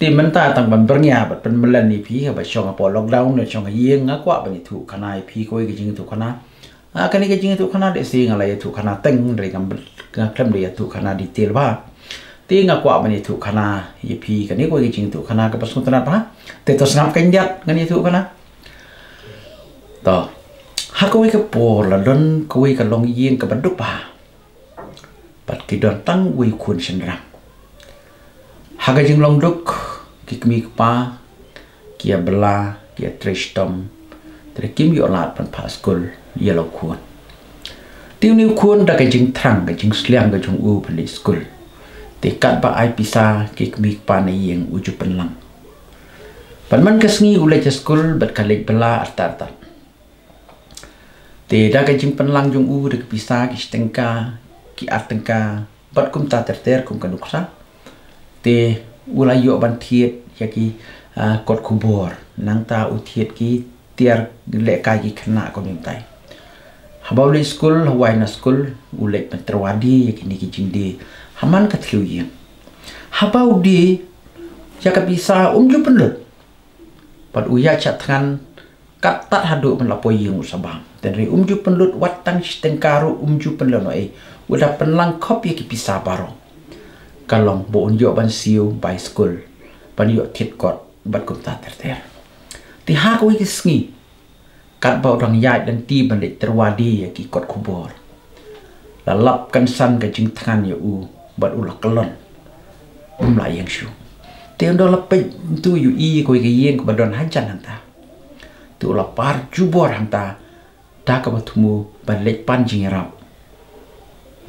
ตีมันตาต่างบันเบงยาบัดเป็นมันเลนี่พีกับบัดชงกับปอล็อกดาวน์เนี่ยชงกับเยี่ยงกว่าบัดนี่ถูกขนาดพีก็ยังจริงถูกขนาดอ่ะกันนี้ก็จริงถูกขนาดเด็กสิ่งอะไรถูกขนาดตึงอะไรกันเคลื่อนเรียถูกขนาดดีเทลว่าตีงกว่าบัดนี่ถูกขนาดยี่พีกันนี้ก็ยังจริงถูกขนาดกับประสมตนาปะแต่ตัวสนับกันยัดกันนี้ถูกขนาดต่อฮักก็วิ่งกับปอละล้นก็วิ่งกับลงเยี่ยงกับบัดดุปะบัดกี่ดอนตั้งวิ่งคุณฉันรังฮักก็จึงลงดุก ki kmi pa kia bela kia trishtom tre kim yo lat pan pa school yelo kuon tiu ni kuon da ka jing trang ka jing sliang ka jung u pan school te kat ba ai pisa ki kmi pa na yeng uju pan lang pan man ka sngi ule cha school bat ka lek bela arta arta. Te da ka jing pan lang jung u de pisa ki stengka ki artengka bat kum ta ter ter kum ka nuksa te ula yo ban thiet ya ki kot kubor. Nang ta u thiet ki tiar le ka ki khna ko nim tai. Habau le school hawai na school u le pan terwadi ya ki ni ki jingde haman ka thlu yi habau di ya ka bisa um ju pen pat u ya chat than kat tat hadu pen lapo yi ngu sabang. Ten ri um ju pen lut wat tang stengkaru um ju pen lo no e. Udah penlang kop ya ki bisa barong kalong bo unjo ban siu school ban yo thit kot bat kum ta ter ter. Ti ha ko ki sngi kat ba orang ya dan ti ban le terwadi ya ki kot kubor la lap kan san ka jing than ya u bat u la kalon um la yang shu ti ndo la pe tu yu i ko ki yen ko badon hajan hanta tu la par jubor hanta ta. Ka batumu ban le pan jing rap.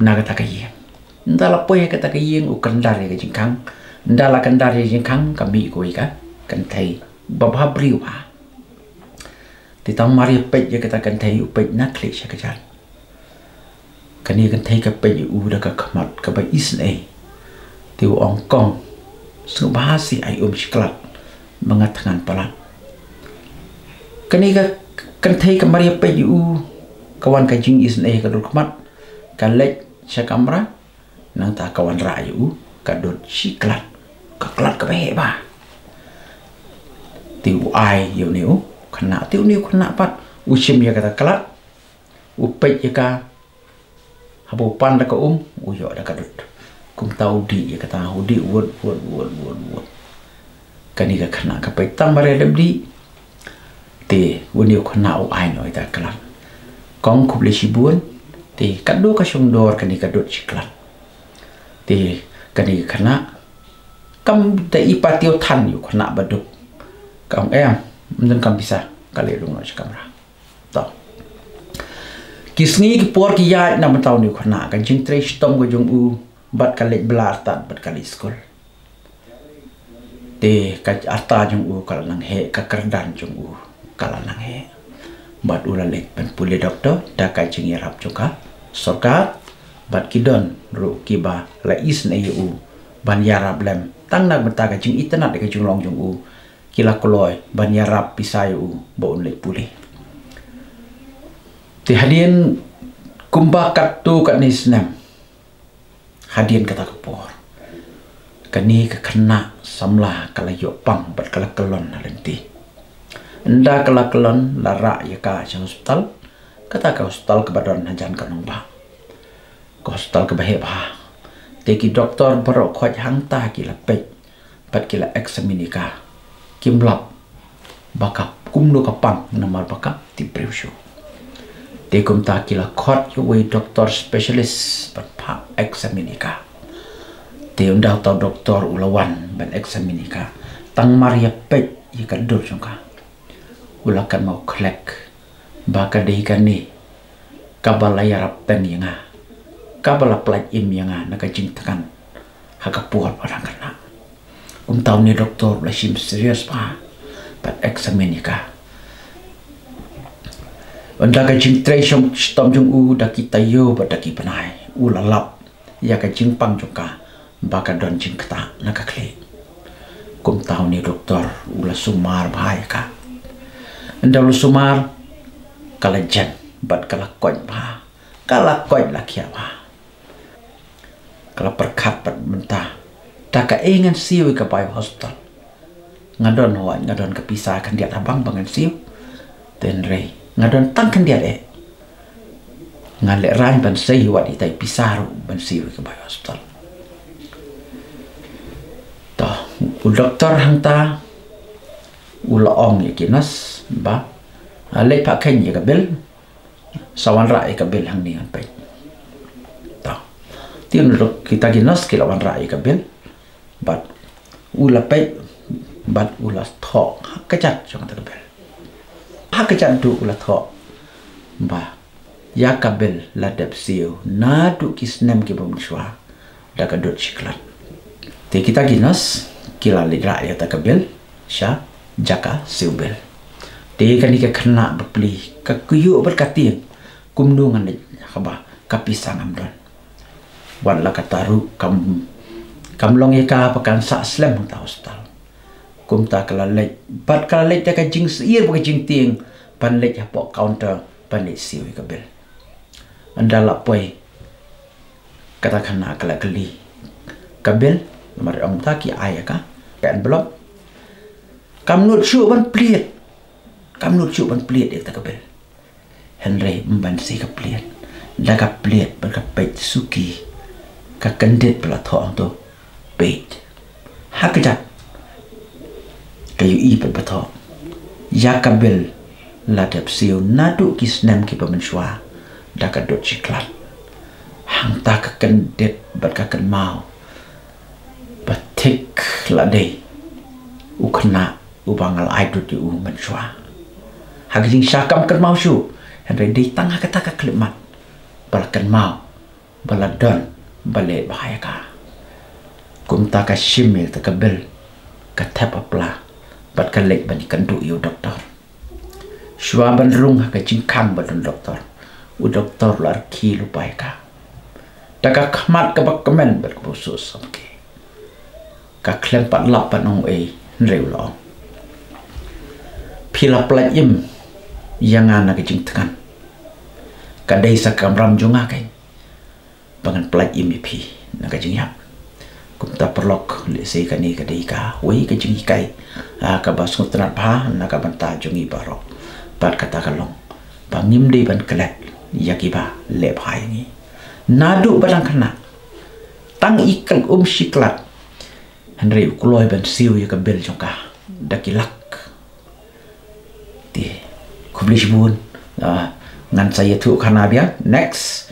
Naga ta ka yen ndala poya kata ka yeng u kandar ya jingkang ndala kandar ya jingkang kami ko ika kan thai babha briu ha. Ti tang mari pe ya kata kan thai u pe na kle sha ka jan kani kan thai ka pe u da ka khamat ka ba is nei. Ti u ong kong su ba si ai um shiklat mangat ngan pala. Kani ka kan thai ka mari pe u ka jing is nei ka dur khamat ka lek sha kamra nang ta kawan rayu ka dot siklat ka klat ka be ba tiu ai yo niu khana tiu niu khana pat. U sim ya ka klat u pe ya ka. Habu pan da ka um u yo da ka dot. Kum tau di ya ka ta hu di wot wot wot wot wot. Kani ka khana ka pe tam bare lem di te u niu khana u ai noi ta klat kong khub le shibun te kaddo ka shong dor kani ka dot siklat ti kani khana kam te ipa tiêu than yu khana baduk kam em mden kam bisa kali lung no kamera to kisngi ki por ki ya na mataw ni khana. Kan jing tre stom go jung u bat kali blar tan bat kali school te ka arta jung u kala nang he ka kerdan jung u kala nang he. Bat ula lek pen pule doktor da ka jing yarap juga sorkat bat kidon ru kiba la is na yu ban yarab lem tang nak beta ka jing itana de ka jing long jung u kila koloi ban yarab pisai u bo le puli ti hadien kumba kat tu kat ni snam hadien kata kapor kani ka kena samla kala yo pang bat kala kelon halenti nda kala kelon la ra ya ka hospital kata ka hospital ke badan hajan kanong ba ko hospital ke bahe ba te ki doktor baro khoj hang ta ki la pe pat ki la examine ka kim lap baka kum no ka pang na mar baka ti preview te kum ta ki la khot yo we doktor specialist. Pat pa examine ka te unda ta doktor ulawan ban examine ka tang maria pe yi ka dur ka ulakan mau klek baka dei kan ni. Kabala yarap tan yanga kabala plat im yanga naka jing takan haka pual parang kana um tau ni doktor la sim serius pa pat examine ka Anda ka jing tray shom stom jung u da kita yo ba da ki panai u la lap. Ya ka jing pang jung ka ba ka don jing kata na ka kle kum tau ni doktor u la sumar bahaya ka Anda lu sumar kala jan bat kala koin ba kala koin la kia ba kala perkat bat mentah. Tak ka ingan siwi ka pai hospital. Ngadon ho ngadon ke pisah kan dia abang bangan siu. Ten rei ngadon tang kan dia e ngale rai ban sei wat i tai pisah ban siu ke bai hospital. To u doktor hang ta u la ong ye kinas ba. Ale pa ken ye ka bel sawan ra e ka bel hang ni an pai. to tin kita kinas ki lawan ra e ka bel but u la pai bat ula thọ cái chặt trong ta bel. Ha chặt du ula thọ ba ya kabel la dep siu. Na du kisnem ki bom shwa da ka dot chiklat te kita ginas kila le ra ya ta kabel sha jaka siu bel. Te kan ka khna bapli ka kuyu ber katien kumnu ngan le khaba ka pisang am don wan la ka taru kam kam long e ka pakan sa slem ta hostal kum ta kala le pat kala le ta ka jing siir ba jing ting. Pan le ya po counter pan le siu ka bel anda la poi kata kana kala kali ka bel mar om ta ki aya ka ka envelope kam nut shu ban pliet kam nut shu ban pliet ta ka bel henry mban si ka pliet da ka pliet ba ka pet suki ka kandet pla tho to pet hakajat kayu i pe bato ya kabel la dep siu na du kis nem ki pamen shwa da ka hang ta ka kan det bat ka kan mau ba tik la de u khna u bangal ai du ti u men kan mau shu han re de tang ha ka ta ka klimat bal mau bala bale bahaya ka kum ta ka shimil ta ka bel ka tap apla bat ka lek ban kan du yu doktor. Shwa ban rung ka khang ban doktor. U doktor lar ki lu pai ka ta ka khmat ka bak kamen bat ko su sam ke ka klem pat lap pan ong e reu lo phila pla im yang ana ka jing tkan ka dei sa kam ram junga kai bangan pla im pi na ka jing yap kum ta perlok le se ka ni ka dei ka wei ka jing kai a ka bas ngut na pa na ka ban ta jung i baro pat ka ta ka long ba ngim dei ban klet ya ki ba le phai ni. Na du balang kana tang ikal um shiklat henry kuloi ban siu ya ka bel jong ka da ki lak ti kublish bun. Ngan saya tu kana bia next